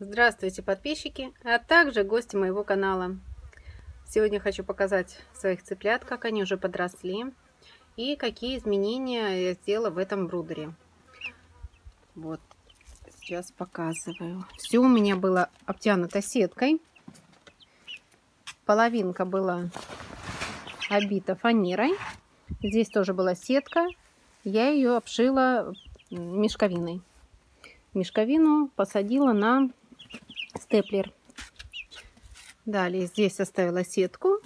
Здравствуйте, подписчики, а также гости моего канала. Сегодня хочу показать своих цыплят, как они уже подросли и какие изменения я сделала в этом брудере. Вот, сейчас показываю. Все у меня было обтянуто сеткой. Половинка была обита фанерой. Здесь тоже была сетка. Я ее обшила мешковиной. Мешковину посадила на степлер. Далее здесь оставила сетку,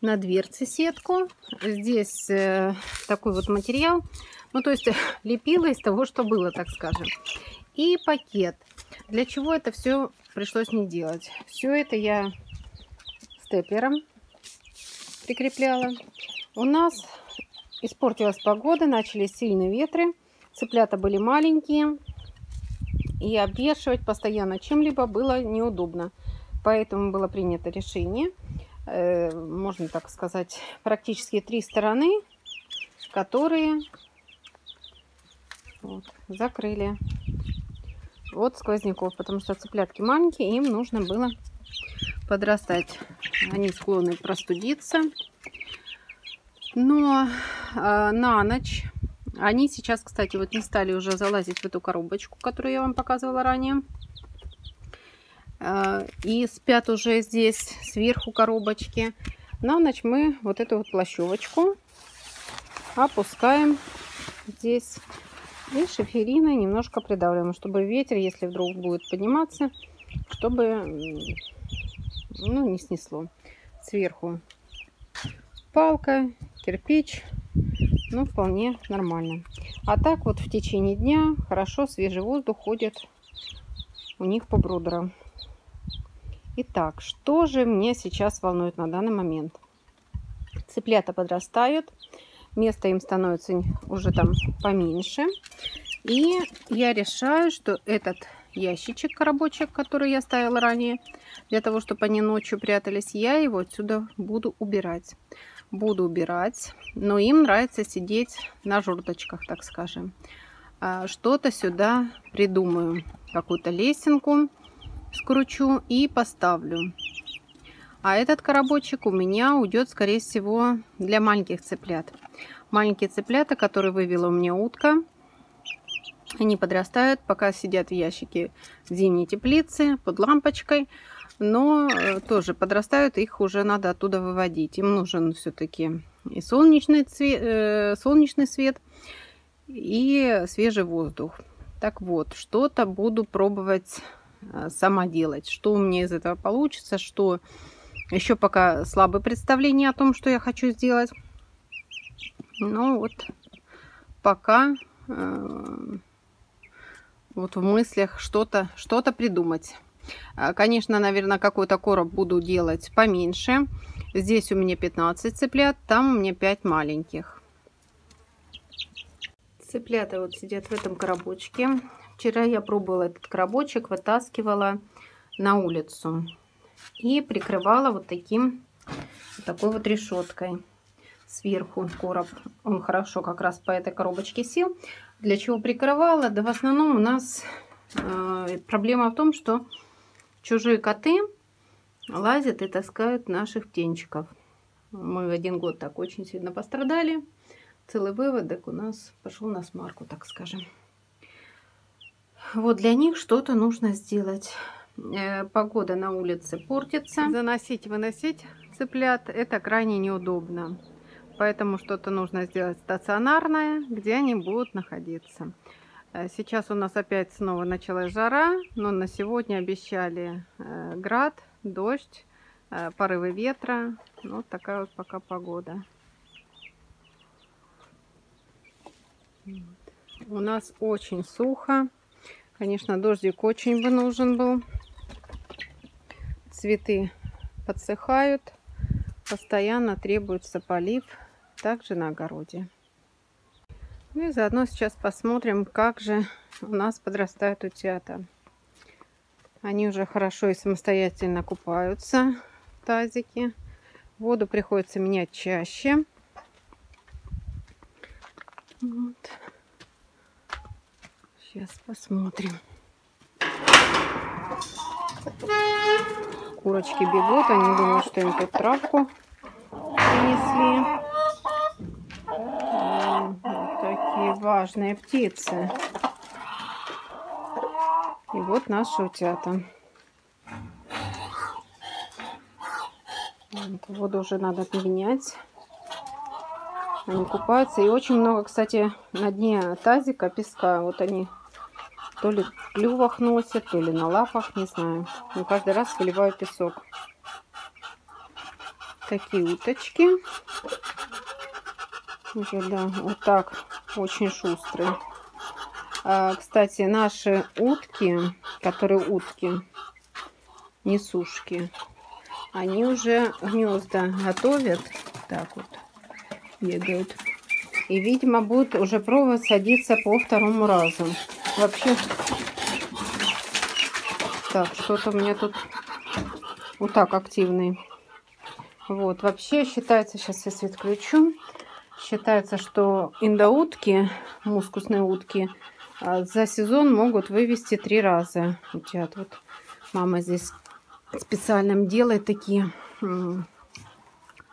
на дверце сетку. Здесь э, такой вот материал, ну то есть лепила из того, что было, так скажем. И пакет. Для чего это все пришлось не делать? Все это я степлером прикрепляла. У нас испортилась погода, начались сильные ветры. Цыплята были маленькие, и обвешивать постоянно чем-либо было неудобно. Поэтому было принято решение, э, можно так сказать, практически три стороны, которые вот, закрыли от сквозняков, потому что цыплятки маленькие, им нужно было подрастать. Они склонны простудиться. Но э, на ночь они сейчас, кстати, вот не стали уже залазить в эту коробочку, которую я вам показывала ранее. А, и спят уже здесь, сверху коробочки. На ночь мы вот эту вот плащевочку опускаем здесь. И шифериной немножко придавливаем, чтобы ветер, если вдруг будет подниматься, чтобы ну, не снесло. Сверху палка, кирпич, ну, вполне нормально. А так вот в течение дня хорошо свежий воздух ходит у них по брудерам. Итак, что же мне сейчас волнует на данный момент? Цыплята подрастают, место им становится уже там поменьше. И я решаю, что этот ящичек рабочий, который я ставила ранее, для того, чтобы они ночью прятались, я его отсюда буду убирать буду убирать. Но им нравится сидеть на жердочках, так скажем. А, что-то сюда придумаю. Какую-то лесенку скручу и поставлю. А этот коробочек у меня уйдет, скорее всего, для маленьких цыплят. Маленькие цыплята, которые вывела у меня утка. Они подрастают, пока сидят в ящике в зимней теплице под лампочкой но э, тоже подрастают, их уже надо оттуда выводить. Им нужен все-таки и солнечный, цвет, э, солнечный свет, и свежий воздух. Так вот, что-то буду пробовать э, сама делать. Что у меня из этого получится, что еще пока слабое представление о том, что я хочу сделать. Ну вот, пока э, вот в мыслях что-то что, -то, придумать. А, конечно, наверное, какой-то короб буду делать поменьше. Здесь у меня 15 цыплят, там у меня 5 маленьких. Цыплята вот сидят в этом коробочке. Вчера я пробовала этот коробочек, вытаскивала на улицу. И прикрывала вот таким, вот такой вот решеткой сверху короб. Он хорошо как раз по этой коробочке сел. Для чего прикрывала? Да в основном у нас э, проблема в том, что чужие коты лазят и таскают наших птенчиков. Мы один год так очень сильно пострадали. Целый выводок у нас пошел на смарку, так скажем. Вот для них что-то нужно сделать. Э, погода на улице портится. Заносить, выносить цыплят это крайне неудобно. Поэтому что-то нужно сделать стационарное, где они будут находиться. Э, сейчас у нас опять снова началась жара, но на сегодня обещали э, град, дождь, э, порывы ветра. Вот такая вот пока погода. У нас очень сухо. Конечно, дождик очень бы нужен был. Цветы подсыхают. Постоянно требуется полив. Также на огороде. Ну и заодно сейчас посмотрим, как же у нас подрастают утята. Они уже хорошо и самостоятельно купаются в тазике. Воду приходится менять чаще. Вот. Сейчас посмотрим. Курочки бегут, они думают, что им тут травку принесли. Такие важные птицы. И вот наши утята. Воду уже надо менять. Они купаются. И очень много, кстати, на дне тазика песка. Вот они то ли в клювах носят, то ли на лапах, не знаю. Но каждый раз выливаю песок. Такие уточки. Уже, да, вот так. Очень шустрые. А, кстати, наши утки, которые утки, несушки, они уже гнезда готовят. Так вот бегают. И, видимо, будут уже пробовать садиться по второму разу. Вообще... Так, что-то у меня тут вот так активный. Вот, вообще считается, сейчас я свет включу, считается, что индоутки, мускусные утки, а, за сезон могут вывести три раза. Вот, вот мама здесь специально делает такие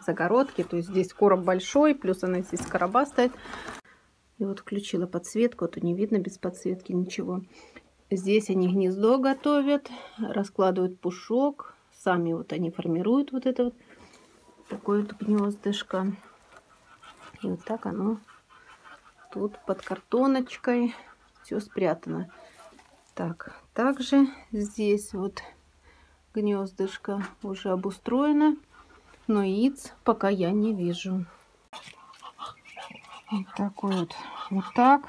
загородки. То есть здесь короб большой, плюс она здесь короба стоит. И вот включила подсветку, а то не видно без подсветки ничего. Здесь они гнездо готовят, раскладывают пушок. Сами вот они формируют вот это вот такое вот гнездышко. И вот так оно тут под картоночкой все спрятано. Так, также здесь вот гнездышко уже обустроено но яиц пока я не вижу. Вот такой вот, вот так.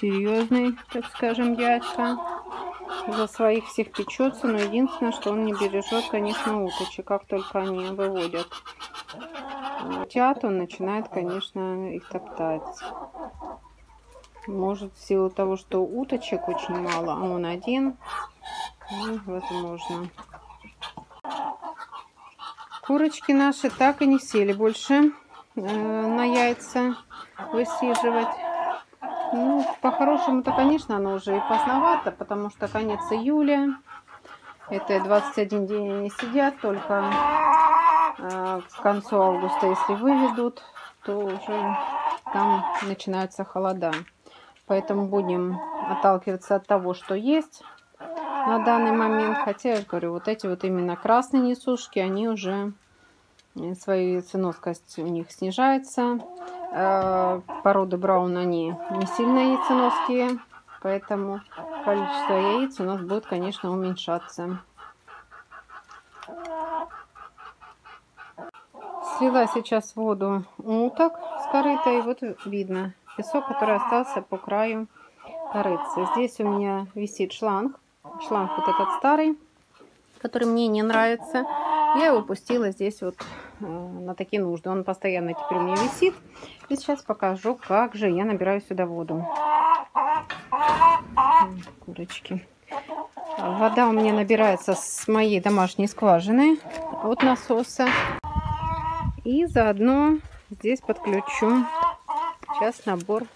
Серьезный, так скажем, дядька. За своих всех печется, но единственное, что он не бережет, конечно, уточек, как только они выводят. Утят, он начинает, конечно, их топтать. Может, в силу того, что уточек очень мало, а он один, ну, возможно. Курочки наши так и не сели больше э, на яйца высиживать. Ну, по-хорошему-то, конечно, оно уже и поздновато, потому что конец июля. Это 21 день они сидят, только к концу августа, если выведут, то уже там начинаются холода. Поэтому будем отталкиваться от того, что есть на данный момент. Хотя, я говорю, вот эти вот именно красные несушки, они уже, э, своя яйценоскость у них снижается. Э, породы Браун, они не сильно яйценоские, поэтому количество яиц у нас будет, конечно, уменьшаться. Слила сейчас воду уток с корыта, и вот видно песок, который остался по краю корыцы. Здесь у меня висит шланг шланг вот этот старый, который мне не нравится. Я его пустила здесь вот э, на такие нужды. Он постоянно теперь у меня висит. И сейчас покажу, как же я набираю сюда воду. Курочки. Вода у меня набирается с моей домашней скважины от насоса. И заодно здесь подключу сейчас набор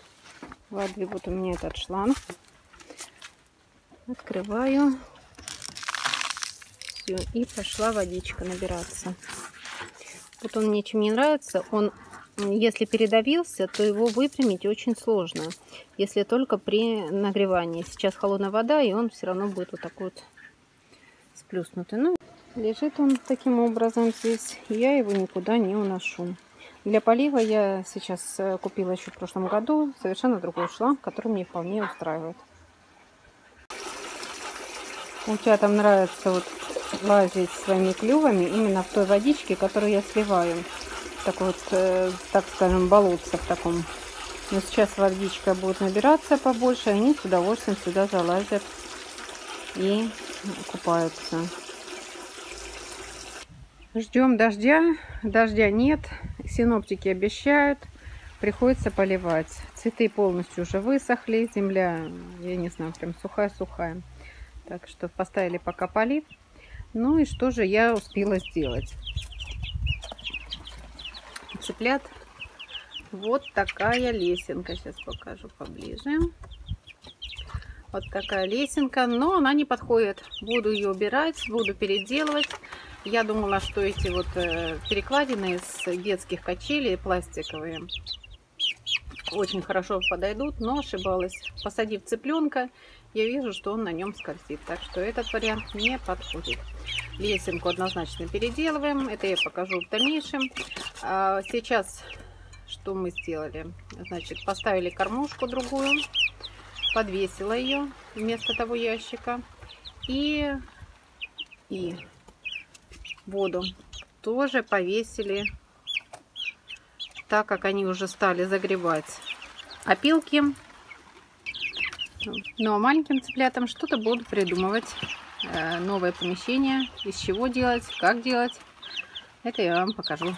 воды. Вот у меня этот шланг. Открываю. Все, и пошла водичка набираться. Вот он мне чем не нравится. Он, если передавился, то его выпрямить очень сложно. Если только при нагревании. Сейчас холодная вода, и он все равно будет вот такой вот сплюснутый. Ну, лежит он таким образом здесь. Я его никуда не уношу. Для полива я сейчас э, купила еще в прошлом году совершенно другой шланг, который мне вполне устраивает. Утятам нравится вот лазить своими клювами именно в той водичке, которую я сливаю. Так вот, э, так скажем, болотце в таком. Но сейчас водичка будет набираться побольше, и они с удовольствием сюда залазят и купаются. Ждем дождя. Дождя нет. Синоптики обещают. Приходится поливать. Цветы полностью уже высохли. Земля, я не знаю, прям сухая-сухая. Так что поставили пока полив. Ну и что же я успела сделать? Цыплят вот такая лесенка. Сейчас покажу поближе. Вот такая лесенка, но она не подходит. Буду ее убирать, буду переделывать. Я думала, что эти вот э, перекладины из детских качелей пластиковые очень хорошо подойдут, но ошибалась. Посадив цыпленка, я вижу, что он на нем скользит. Так что этот вариант не подходит. Лесенку однозначно переделываем. Это я покажу в дальнейшем. А сейчас что мы сделали? Значит, поставили кормушку другую, подвесила ее вместо того ящика. И, и воду тоже повесили, так как они уже стали загребать опилки. Но маленьким цыплятам что-то буду придумывать. Э, новое помещение, из чего делать, как делать. Это я вам покажу.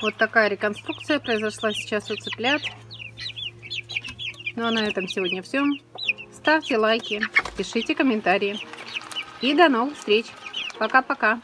Вот такая реконструкция произошла сейчас у цыплят. Ну а на этом сегодня все. Ставьте лайки, пишите комментарии. И до новых встреч. Пока-пока.